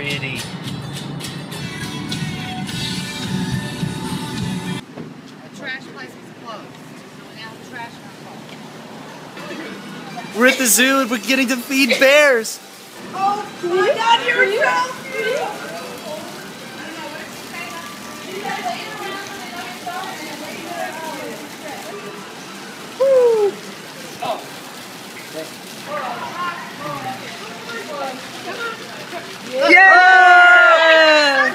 pretty. The trash place is closed. So now the trash is We're at the zoo and we're getting to feed bears. Oh my god, you're so Yeah!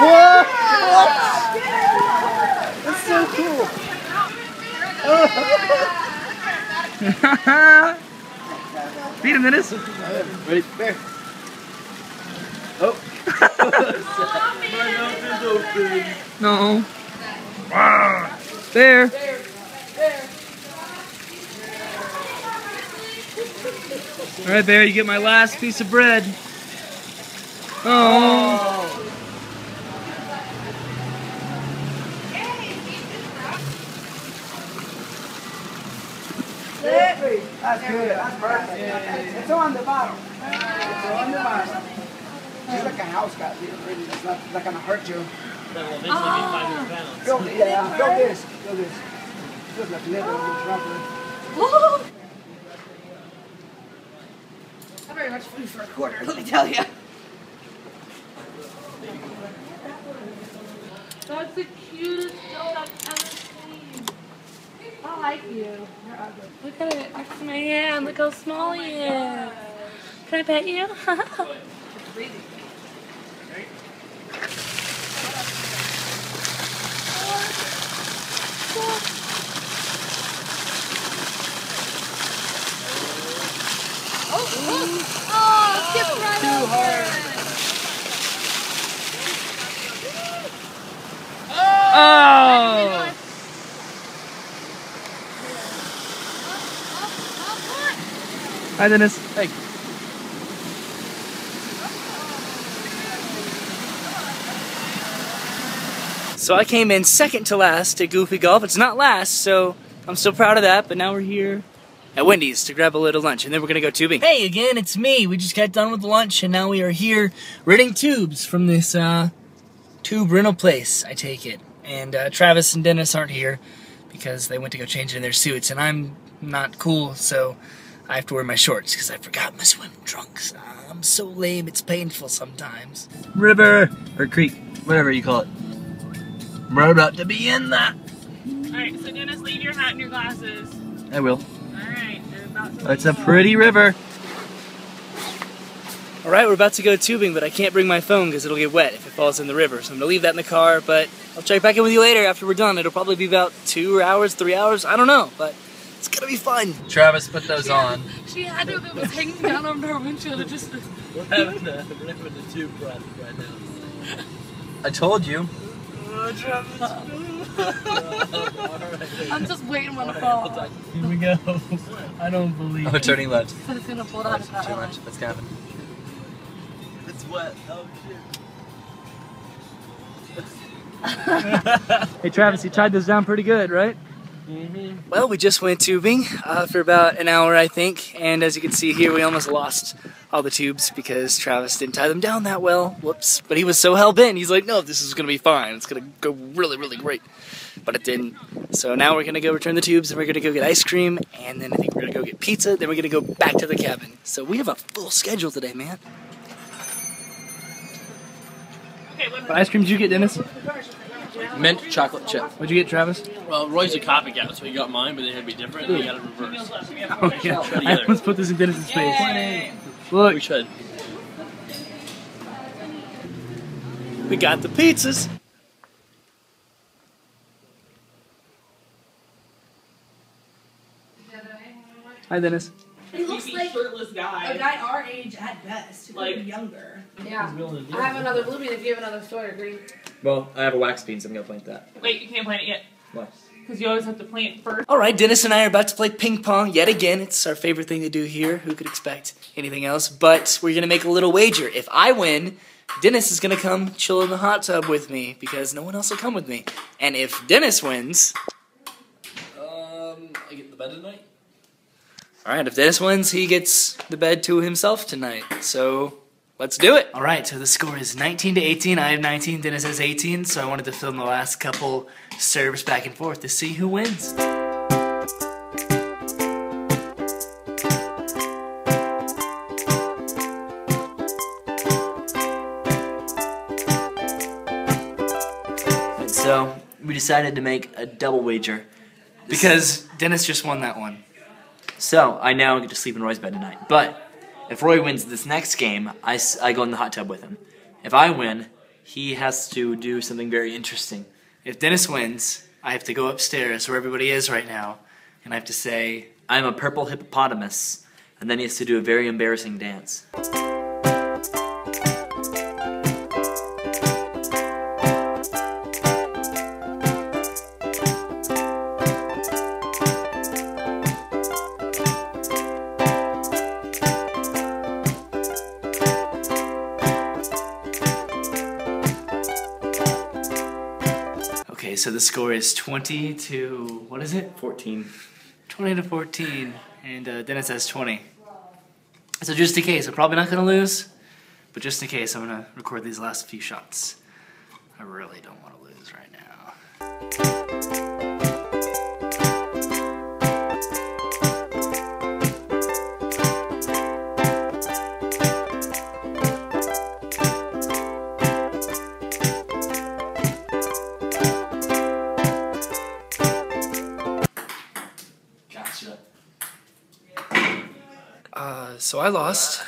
Whoa! That's so cool. Feed him, Dennis. Ready? Bear. Oh. No. There. All right, Bear, you get my last piece of bread. Oh. That's good. That's perfect. It's on the bottom. It's on the bottom. It's like a house cat. Really, it's not, not gonna hurt you. That will eventually be 500 ah. pounds. Feel, yeah, feel this. Feel this. Feels like leather on the rubber. Not very much food for a quarter, let me tell you. That's the cutest dog I've ever seen. I like you. You're ugly. Look at it next to my hand. Look how small oh he is. Can I pet you? Oh, skip right over. Oh. Hi, Dennis. Hey. So I came in second to last at Goofy Golf. It's not last, so I'm still proud of that. But now we're here at Wendy's to grab a little lunch, and then we're gonna go tubing. Hey, again, it's me. We just got done with lunch, and now we are here renting tubes from this uh, tube rental place. I take it, and uh, Travis and Dennis aren't here because they went to go change in their suits, and I'm not cool, so I have to wear my shorts because I forgot my swim trunks. I'm so lame, it's painful sometimes. River or creek, whatever you call it. We're about to be in that. Alright, so Dennis, leave your hat and your glasses. I will. Alright, about to It's a pretty river. All right, we're about to go tubing, but I can't bring my phone because it'll get wet if it falls in the river. So I'm gonna leave that in the car, but I'll check back in with you later after we're done. It'll probably be about two hours, three hours, I don't know, but it's gonna be fun. Travis put those on. She had to that was hanging down on her windshield. It just We're having the, we're having the tube run right now. I told you. Oh Travis! Uh, I'm just waiting on the fall. Here we go. I don't believe Oh, turning left. So oh, it's gonna pull out of that Too much. That's Gavin. It's wet. Oh shit. Hey Travis, you tied those down pretty good, right? Well, we just went tubing uh, for about an hour, I think, and as you can see here, we almost lost all the tubes because Travis didn't tie them down that well. Whoops! But he was so hell bent. He's like, "No, this is gonna be fine. It's gonna go really, really great." But it didn't. So now we're gonna go return the tubes, and we're gonna go get ice cream, and then I think we're gonna go get pizza. Then we're gonna go back to the cabin. So we have a full schedule today, man. Okay, what What ice cream did you get, Dennis? Mint chocolate chip. What'd you get, Travis? Well, Roy's a copycat, so he got mine, but they had to be different. And he got it reversed. Oh yeah. Oh, I almost put this in Dennis's face. Look, We should. We got the pizzas. Hi, Dennis. He looks like shirtless a guy. guy our age at best, Like- like younger. Yeah. I have another blue bean if you have another story, green. Well, I have a wax bean, so I'm gonna plant that. Wait, you can't plant it yet. Why? Because you always have to plant first. All right, Dennis and I are about to play ping pong yet again. It's our favorite thing to do here. Who could expect anything else? But we're gonna make a little wager. If I win, Dennis is gonna come chill in the hot tub with me because no one else will come with me. And if Dennis wins, Um, I get the bed tonight. All right. If this wins, he gets the bed to himself tonight. So let's do it. All right, so the score is 19 to 18. I have 19, Dennis has 18, so I wanted to film the last couple serves back and forth to see who wins. So we decided to make a double wager. Because Dennis just won that one. So I now get to sleep in Roy's bed tonight. But if Roy wins this next game, I, I go in the hot tub with him. If I win, he has to do something very interesting. If Dennis wins, I have to go upstairs where everybody is right now, and I have to say, I'm a purple hippopotamus, and then he has to do a very embarrassing dance. Okay, so the score is 20 to, what is it? 14. 20 to 14, and uh, Dennis has 20. So just in case, I'm probably not gonna lose, but just in case, I'm gonna record these last few shots. I really don't want to lose right so I lost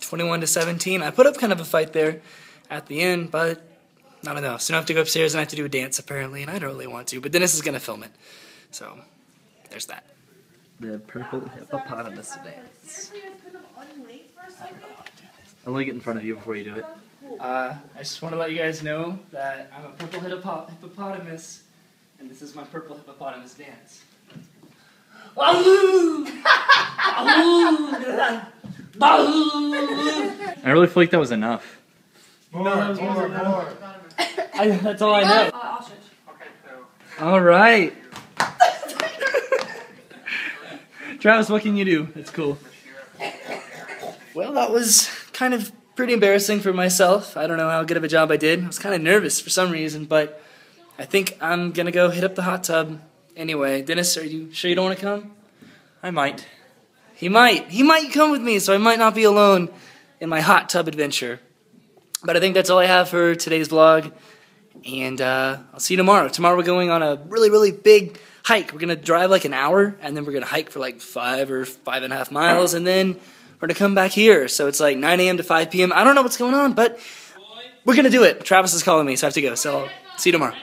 21 to 17. I put up kind of a fight there at the end, but not enough. So now I have to go upstairs and I have to do a dance apparently, and I don't really want to. But Dennis is gonna film it, so there's that. The purple hippopotamus dance. I'm gonna get in front of you before you do it. Uh, I just want to let you guys know that I'm a purple hippopotamus, and this is my purple hippopotamus dance. I really feel like that was enough. More, more, I, that's all I know. ostrich. All right. Travis, what can you do? It's cool. Well, that was kind of pretty embarrassing for myself. I don't know how good of a job I did. I was kind of nervous for some reason, but I think I'm gonna go hit up the hot tub anyway. Dennis, are you sure you don't want to come? I might. He might. He might come with me, so I might not be alone in my hot tub adventure. But I think that's all I have for today's vlog. And uh, I'll see you tomorrow. Tomorrow we're going on a really, really big hike. We're going to drive like an hour, and then we're going to hike for like five or five and a half miles, and then we're going to come back here. So it's like 9 a.m. to 5 p.m. I don't know what's going on, but we're going to do it. Travis is calling me, so I have to go. So I'll see you tomorrow.